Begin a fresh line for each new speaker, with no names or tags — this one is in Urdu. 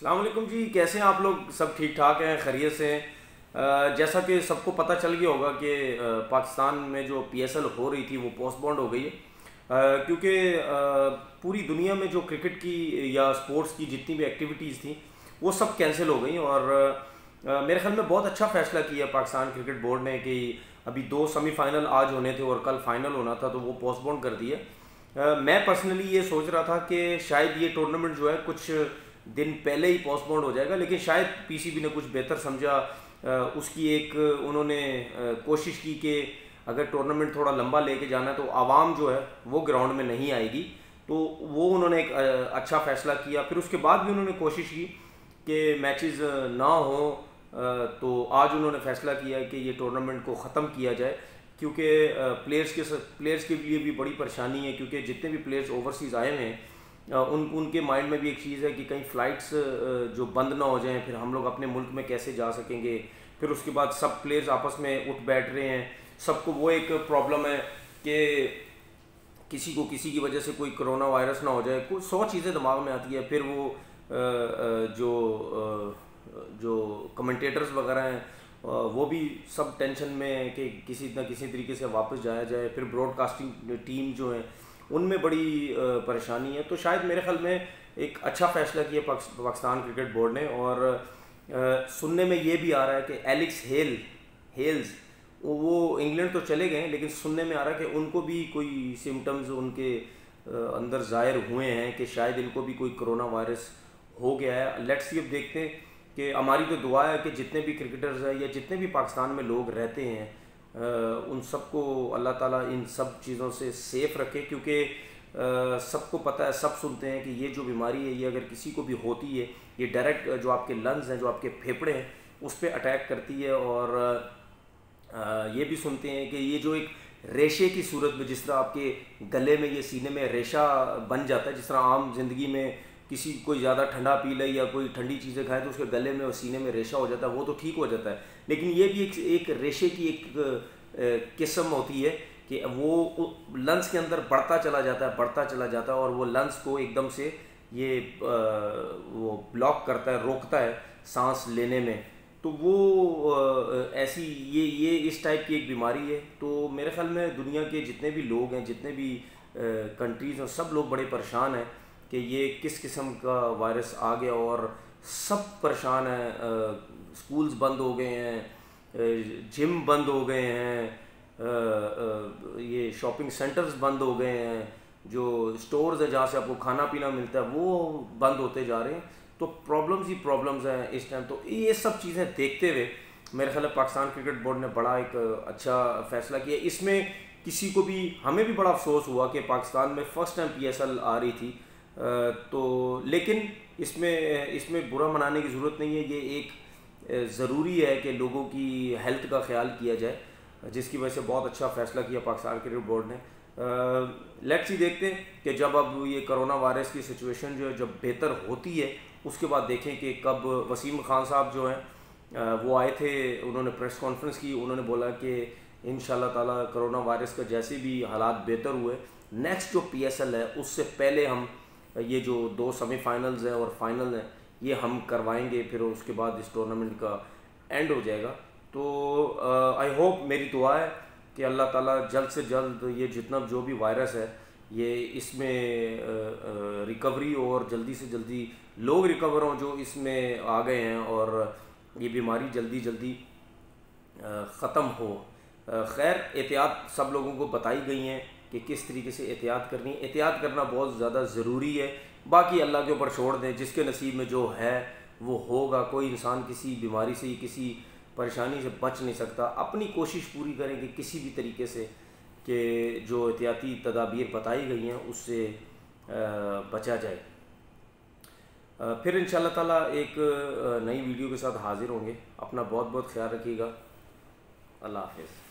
السلام علیکم جی کیسے ہیں آپ لوگ؟ سب ٹھیک ٹھاک ہیں، خیریت سے ہیں۔ جیسا کہ سب کو پتہ چل گیا ہوگا کہ پاکستان میں جو پی ایس ایل ہو رہی تھی وہ پوسٹ بونڈ ہو گئی ہے۔ کیونکہ پوری دنیا میں جو کرکٹ کی یا اسپورٹس کی جتنی بھی ایکٹیویٹیز تھیں، وہ سب کینسل ہو گئیں۔ اور میرے خیال میں بہت اچھا فیصلہ کیا پاکستان کرکٹ بورڈ نے کہ ابھی دو سیمی فائنل آج ہونے تھے اور کل فائنل ہونا تھا، تو وہ پوسٹ بونڈ کر دیے میں پرسنلی یہ سوچ رہا تھا کہ شاید یہ ٹورنامنٹ جو ہے، کچھ دن پہلے ہی پوسٹ بونڈ ہو جائے گا، لیکن شاید پی سی بی نے کچھ بہتر سمجھا۔ اس کی ایک، انہوں نے کوشش کی کہ اگر ٹورنامنٹ تھوڑا لمبا لے کے جانا ہے تو عوام جو ہے وہ گراؤنڈ میں نہیں آئے گی۔ تو وہ انہوں نے ایک اچھا فیصلہ کیا۔ پھر اس کے بعد بھی انہوں نے کوشش کی کہ میچز نہ ہوں تو آج انہوں نے فیصلہ کیا کہ یہ ٹورنامنٹ کو ختم کیا جائے۔ کیونکہ پلیئرس کے پلیئرس کے لیے بھی بڑی پریشانی ہے، کیونکہ جتنے بھی پلیئرس اوورسیز آئے ہوئے ہیں ان ان کے مائنڈ میں بھی ایک چیز ہے کہ کہیں فلائٹس جو بند نہ ہو جائیں، پھر ہم لوگ اپنے ملک میں کیسے جا سکیں گے؟ پھر اس کے بعد سب پلیئرز آپس میں اٹھ بیٹھ رہے ہیں۔ سب کو وہ ایک پرابلم ہے کہ کسی کو کسی کی وجہ سے کوئی کرونا وائرس نہ ہو جائے۔ کوئی سو چیزیں دماغ میں آتی ہے پھر وہ جو جو کمنٹیٹرز وغیرہ ہیں وہ بھی سب ٹینشن میں ہیں کہ کسی نہ کسی طریقے سے واپس جایا جائے۔ پھر براڈ کاسٹنگ ٹیم جو ہیں ان میں بڑی پریشانی ہے۔ تو شاید میرے خیال میں ایک اچھا فیصلہ کیا پاکستان کرکٹ بورڈ نے اور سننے میں یہ بھی آ رہا ہے کہ ایلکس ہیل، ہیلز، وہ انگلینڈ تو چلے گئے لیکن سننے میں آ رہا ہے کہ ان کو بھی کوئی سمٹمز ان کے اندر ظاہر ہوئے ہیں کہ شاید ان کو بھی کوئی کرونا وائرس ہو گیا ہے۔ لیٹس اب دیکھتے ہیں کہ ہماری تو دعا ہے کہ جتنے بھی کرکٹرز ہیں یا جتنے بھی پاکستان میں لوگ رہتے ہیں ان سب کو اللہ تعالیٰ ان سب چیزوں سے سیف رکھے، کیونکہ سب کو پتہ ہے، سب سنتے ہیں کہ یہ جو بیماری ہے، یہ اگر کسی کو بھی ہوتی ہے، یہ ڈائریکٹ جو آپ کے لنگز ہیں، جو آپ کے پھیپڑے ہیں، اس پہ اٹیک کرتی ہے اور یہ بھی سنتے ہیں کہ یہ جو ایک ریشے کی صورت میں جس طرح آپ کے گلے میں، یہ سینے میں ریشہ بن جاتا ہے، جس طرح عام زندگی میں کسی کوئی زیادہ ٹھنڈا پی لے یا کوئی ٹھنڈی چیزیں کھائے تو اس کے گلے میں اور سینے میں ریشہ ہو جاتا ہے، وہ تو ٹھیک ہو جاتا ہے۔ لیکن یہ بھی ایک ایک ریشے کی ایک قسم ہوتی ہے کہ وہ لنس کے اندر بڑھتا چلا جاتا ہے، بڑھتا چلا جاتا ہے اور وہ لنس کو ایک دم سے یہ وہ بلاک کرتا ہے، روکتا ہے سانس لینے میں۔ تو وہ ایسی یہ یہ اس ٹائپ کی ایک بیماری ہے۔ تو میرے خیال میں دنیا کے جتنے بھی لوگ ہیں، جتنے بھی کنٹریز ہیں، سب لوگ بڑے پریشان ہیں۔ کہ یہ کس قسم کا وائرس آ گیا اور سب پریشان ہیں اسکولز بند ہو گئے ہیں جم بند ہو گئے ہیں یہ شاپنگ سینٹرز بند ہو گئے ہیں، جو اسٹورز ہیں جہاں سے آپ کو کھانا پینا ملتا ہے، وہ بند ہوتے جا رہے ہیں۔ تو پرابلمز ہی پرابلمز ہیں اس ٹائم۔ تو یہ سب چیزیں دیکھتے ہوئے میرے خیال ہے پاکستان کرکٹ بورڈ نے بڑا ایک اچھا فیصلہ کیا۔ اس میں کسی کو بھی ہمیں بھی بڑا افسوس ہوا کہ پاکستان میں first time P S L آ رہی تھی۔ تو لیکن اس میں اس میں برا منانے کی ضرورت نہیں ہے، یہ ایک ضروری ہے کہ لوگوں کی ہیلتھ کا خیال کیا جائے، جس کی وجہ سے بہت اچھا فیصلہ کیا پاکستان کرکٹ بورڈ نے۔ لیٹس ہی جی دیکھتے ہیں کہ جب اب یہ کرونا وائرس کی سچویشن جو ہے جب بہتر ہوتی ہے، اس کے بعد دیکھیں کہ کب وسیم خان صاحب جو ہیں وہ آئے تھے، انہوں نے پریس کانفرنس کی، انہوں نے بولا کہ ان شاء اللہ تعالیٰ کرونا وائرس کا جیسے بھی حالات بہتر ہوئے، نیکسٹ جو پی ایس ایل ہے، اس سے پہلے ہم یہ جو دو سیمی فائنلز ہیں اور فائنل ہیں، یہ ہم کروائیں گے، پھر اس کے بعد اس ٹورنامنٹ کا اینڈ ہو جائے گا۔ تو آئی ہوپ میری دعا ہے کہ اللہ تعالیٰ جلد سے جلد یہ جتنا جو بھی وائرس ہے، یہ اس میں ریکوری اور جلدی سے جلدی لوگ ریکور ہوں جو اس میں آ گئے ہیں اور یہ بیماری جلدی جلدی ختم ہو۔ خیر، احتیاط سب لوگوں کو بتائی گئی ہیں۔ کہ کس طریقے سے احتیاط کرنی احتیاط کرنا بہت زیادہ ضروری ہے۔ باقی اللہ کے اوپر چھوڑ دیں، جس کے نصیب میں جو ہے وہ ہوگا۔ کوئی انسان کسی بیماری سے کسی پریشانی سے بچ نہیں سکتا۔ اپنی کوشش پوری کریں کہ کسی بھی طریقے سے کہ جو احتیاطی تدابیر بتائی گئی ہیں، اس سے بچا جائے۔ پھر ان شاء اللہ تعالیٰ ایک نئی ویڈیو کے ساتھ حاضر ہوں گے۔ اپنا بہت بہت خیال رکھیے گا۔ اللہ حافظ۔